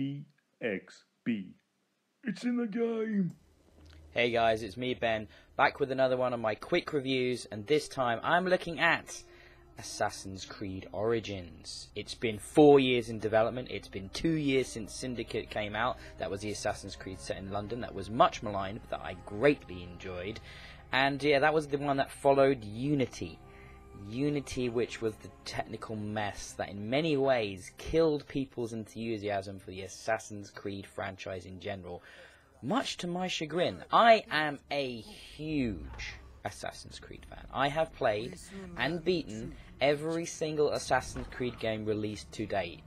BXB. It's in the game. Hey guys, it's me Ben, back with another one of my quick reviews, and this time I'm looking at Assassin's Creed Origins. It's been four years in development, it's been two years since Syndicate came out, that was the Assassin's Creed set in London, that was much maligned, but that I greatly enjoyed, and yeah, that was the one that followed Unity. Unity, which was the technical mess that in many ways killed people's enthusiasm for the Assassin's Creed franchise in general much to my chagrin, I am a huge Assassin's Creed fan. I have played and beaten every single Assassin's Creed game released to date,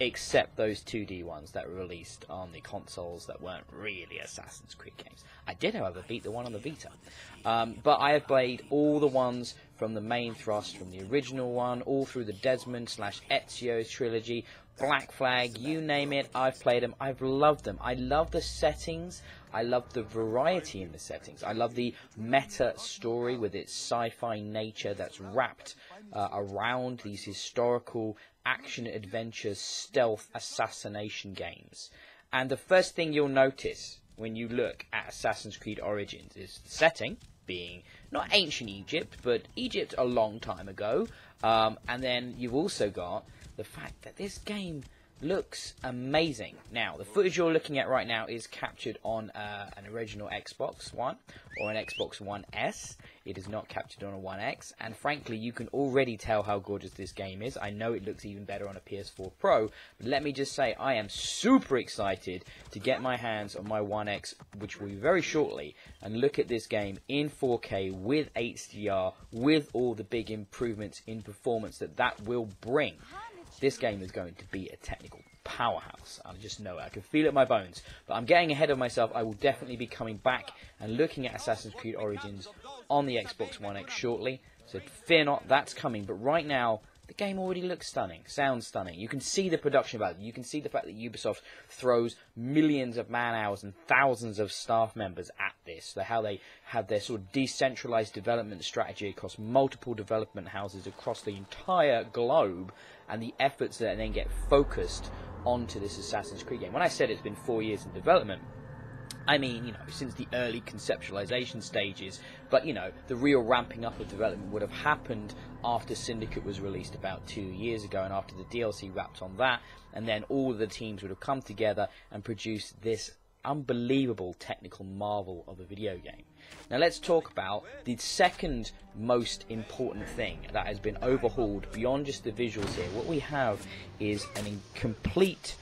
except those 2D ones that were released on the consoles that weren't really Assassin's Creed games. I did, however, beat the one on the Vita. Um, but I have played all the ones from the main thrust, from the original one, all through the Desmond slash Ezio trilogy, Black Flag, you name it, I've played them. I've loved them. I love the settings. I love the variety in the settings. I love the meta story with its sci-fi nature that's wrapped uh, around these historical action adventure stealth assassination games. And the first thing you'll notice when you look at Assassin's Creed Origins is the setting being not ancient Egypt, but Egypt a long time ago. Um, and then you've also got the fact that this game looks amazing. Now, the footage you're looking at right now is captured on uh, an original Xbox One or an Xbox One S. It is not captured on a One X, and frankly, you can already tell how gorgeous this game is. I know it looks even better on a PS4 Pro, but let me just say, I am super excited to get my hands on my One X, which will be very shortly, and look at this game in 4K with HDR, with all the big improvements in performance that that will bring this game is going to be a technical powerhouse. I just know it. I can feel it in my bones. But I'm getting ahead of myself. I will definitely be coming back and looking at Assassin's Creed Origins on the Xbox One X shortly. So fear not, that's coming. But right now, the game already looks stunning, sounds stunning. You can see the production value. You can see the fact that Ubisoft throws millions of man hours and thousands of staff members at this. The, how they have their sort of decentralized development strategy across multiple development houses across the entire globe, and the efforts that then get focused onto this Assassin's Creed game. When I said it's been four years in development, I mean, you know, since the early conceptualization stages, but you know, the real ramping up of development would have happened after Syndicate was released about two years ago, and after the DLC wrapped on that, and then all the teams would have come together and produced this unbelievable technical marvel of a video game. Now let's talk about the second most important thing that has been overhauled beyond just the visuals here. What we have is an incomplete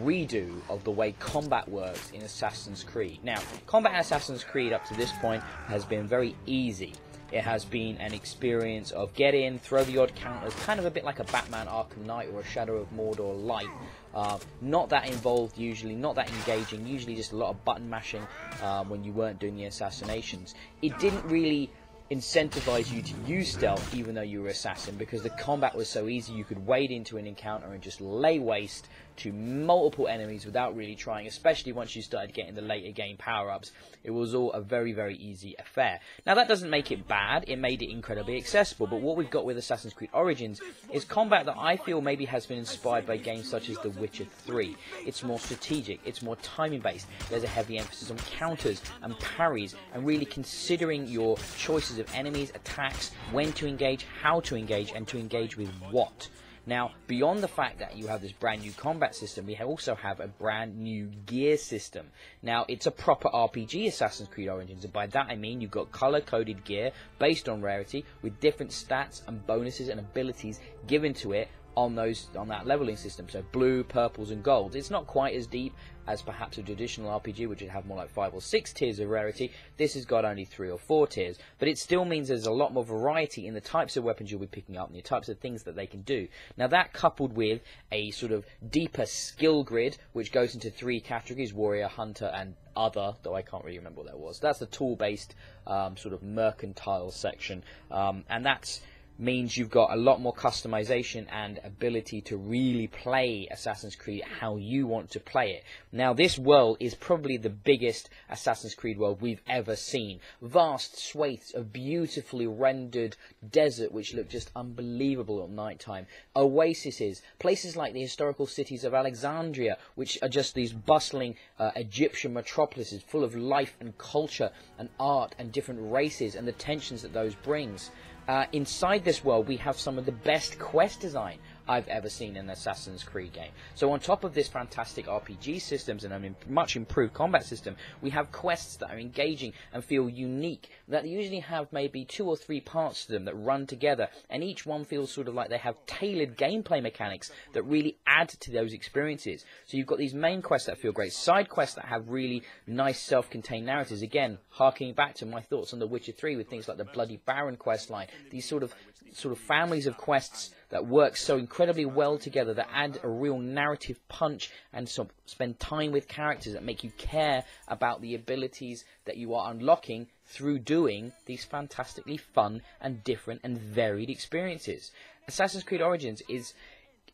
redo of the way combat works in Assassin's Creed. Now, combat in Assassin's Creed up to this point has been very easy. It has been an experience of get in, throw the odd counters, kind of a bit like a Batman Arkham Knight or a Shadow of Mordor light. Uh, not that involved usually, not that engaging, usually just a lot of button mashing um, when you weren't doing the assassinations. It didn't really incentivize you to use stealth even though you were assassin because the combat was so easy you could wade into an encounter and just lay waste to multiple enemies without really trying, especially once you started getting the later game power-ups. It was all a very, very easy affair. Now that doesn't make it bad, it made it incredibly accessible, but what we've got with Assassin's Creed Origins is combat that I feel maybe has been inspired by games such as The Witcher 3. It's more strategic, it's more timing based, there's a heavy emphasis on counters and parries, and really considering your choices of enemies, attacks, when to engage, how to engage, and to engage with what. Now, beyond the fact that you have this brand new combat system, we also have a brand new gear system. Now, it's a proper RPG Assassin's Creed Origins, and by that I mean you've got color-coded gear based on rarity with different stats and bonuses and abilities given to it on those on that leveling system. So blue, purples, and golds. It's not quite as deep as perhaps a traditional RPG, which would have more like five or six tiers of rarity. This has got only three or four tiers, but it still means there's a lot more variety in the types of weapons you'll be picking up and the types of things that they can do. Now that coupled with a sort of deeper skill grid, which goes into three categories: warrior, hunter, and other, though I can't really remember what that was. That's the tool-based um, sort of mercantile section, um, and that's means you've got a lot more customization and ability to really play Assassin's Creed how you want to play it. Now, this world is probably the biggest Assassin's Creed world we've ever seen. Vast swathes of beautifully rendered desert, which look just unbelievable at night time. Oases, places like the historical cities of Alexandria, which are just these bustling uh, Egyptian metropolises full of life and culture and art and different races and the tensions that those brings. Uh, inside this world, we have some of the best quest design I've ever seen in an Assassin's Creed game. So on top of this fantastic RPG systems and a much improved combat system, we have quests that are engaging and feel unique, that usually have maybe two or three parts to them that run together, and each one feels sort of like they have tailored gameplay mechanics that really add to those experiences. So you've got these main quests that feel great, side quests that have really nice self-contained narratives. Again, harking back to my thoughts on The Witcher 3 with things like the Bloody Baron quest line, these sort of sort of families of quests that work so incredibly well together that add a real narrative punch and so spend time with characters that make you care about the abilities that you are unlocking through doing these fantastically fun and different and varied experiences. Assassin's Creed Origins is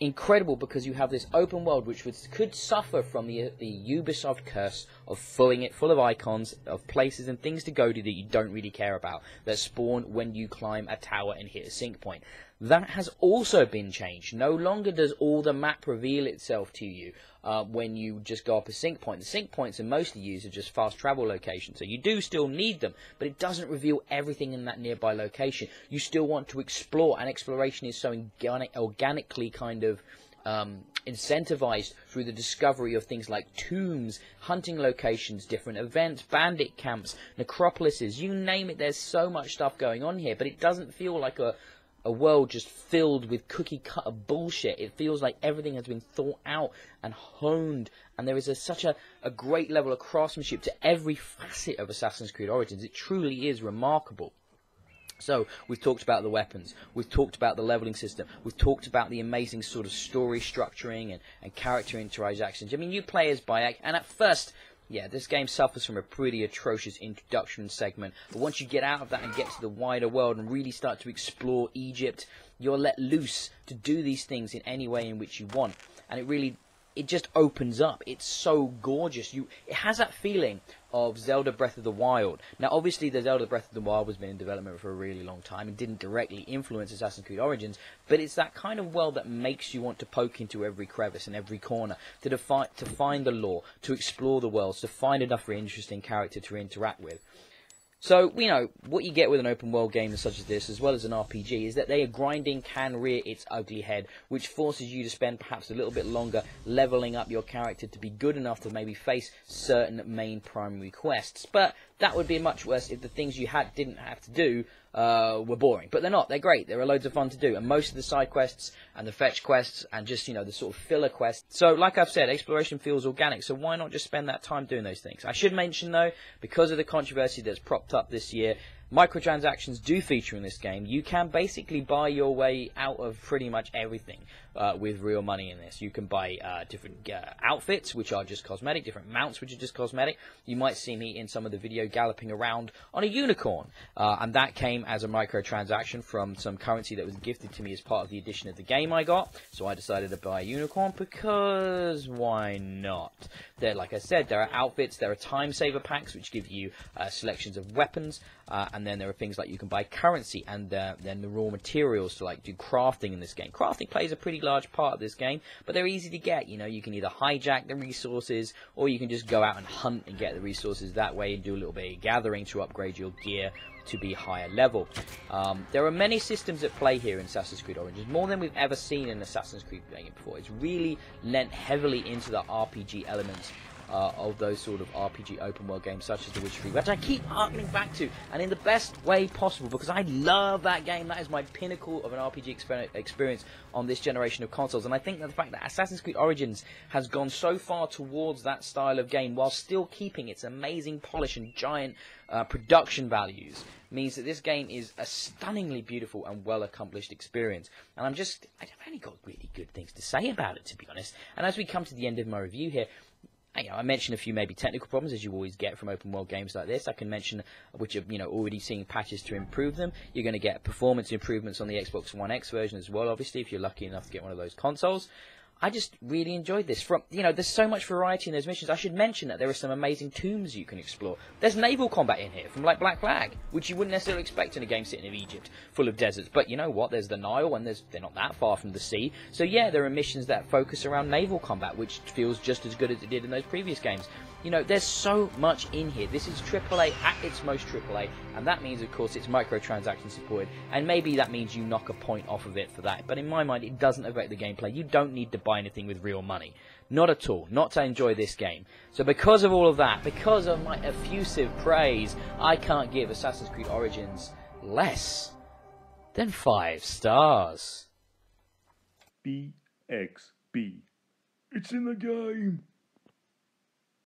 incredible because you have this open world which would, could suffer from the the Ubisoft curse of filling it full of icons, of places and things to go to that you don't really care about, that spawn when you climb a tower and hit a sync point. That has also been changed. No longer does all the map reveal itself to you uh, when you just go up a sync point. The sync points are mostly used as just fast travel locations, so you do still need them, but it doesn't reveal everything in that nearby location. You still want to explore, and exploration is so organic, organically kind of um, incentivized through the discovery of things like tombs, hunting locations, different events, bandit camps, necropolises, you name it, there's so much stuff going on here, but it doesn't feel like a, a world just filled with cookie cutter bullshit. It feels like everything has been thought out and honed, and there is a, such a, a great level of craftsmanship to every facet of Assassin's Creed Origins. It truly is remarkable. So, we've talked about the weapons, we've talked about the leveling system, we've talked about the amazing sort of story structuring and, and character interactions. I mean, you play as Bayek, and at first, yeah, this game suffers from a pretty atrocious introduction segment, but once you get out of that and get to the wider world and really start to explore Egypt, you're let loose to do these things in any way in which you want. And it really it just opens up. It's so gorgeous. You it has that feeling of Zelda Breath of the Wild. Now, obviously, the Zelda Breath of the Wild has been in development for a really long time and didn't directly influence Assassin's Creed Origins, but it's that kind of world that makes you want to poke into every crevice and every corner to defi- to find the lore, to explore the worlds, to find enough interesting character to interact with. So, you know, what you get with an open world game such as this, as well as an RPG, is that their grinding can rear its ugly head, which forces you to spend perhaps a little bit longer leveling up your character to be good enough to maybe face certain main primary quests. But that would be much worse if the things you had didn't have to do uh, were boring. But they're not. They're great. There are loads of fun to do. And most of the side quests and the fetch quests and just, you know, the sort of filler quests. So, like I've said, exploration feels organic. So why not just spend that time doing those things? I should mention, though, because of the controversy that's propped up this year, microtransactions do feature in this game. You can basically buy your way out of pretty much everything uh, with real money in this. You can buy uh, different uh, outfits, which are just cosmetic, different mounts, which are just cosmetic. You might see me in some of the video galloping around on a unicorn, uh, and that came as a microtransaction from some currency that was gifted to me as part of the edition of the game I got. So I decided to buy a unicorn because why not? There, like I said, there are outfits, there are time saver packs which give you uh, selections of weapons, uh, and then there are things like you can buy currency and then the raw materials to like do crafting in this game. Crafting plays a pretty large part of this game, but they're easy to get. You know, you can either hijack the resources, or you can just go out and hunt and get the resources that way and do a little bit of gathering to upgrade your gear to be higher level. Um, there are many systems at play here in Assassin's Creed Origins, more than we've ever seen in Assassin's Creed game before. It's really lent heavily into the RPG elements uh, of those sort of RPG open world games such as The Witcher 3, which I keep harkening back to, and in the best way possible because I love that game. That is my pinnacle of an RPG exper- experience on this generation of consoles, and I think that the fact that Assassin's Creed Origins has gone so far towards that style of game while still keeping its amazing polish and giant uh, production values means that this game is a stunningly beautiful and well accomplished experience. And I'm just, I've only got really good things to say about it, to be honest. And as we come to the end of my review here, you know, I mentioned a few maybe technical problems as you always get from open world games like this. I can mention which are you know already seeing patches to improve them. You're going to get performance improvements on the Xbox One X version as well. Obviously, if you're lucky enough to get one of those consoles. I just really enjoyed this. From you know, there's so much variety in those missions. I should mention that there are some amazing tombs you can explore. There's naval combat in here from like Black Flag, which you wouldn't necessarily expect in a game sitting in Egypt, full of deserts. But you know what? There's the Nile, and there's they're not that far from the sea. So yeah, there are missions that focus around naval combat, which feels just as good as it did in those previous games. You know, there's so much in here. This is AAA at its most AAA, and that means, of course, it's microtransaction supported, and maybe that means you knock a point off of it for that. But in my mind, it doesn't affect the gameplay. You don't need to buy anything with real money. Not at all. Not to enjoy this game. So because of all of that, because of my effusive praise, I can't give Assassin's Creed Origins less than five stars. BXB. It's in the game.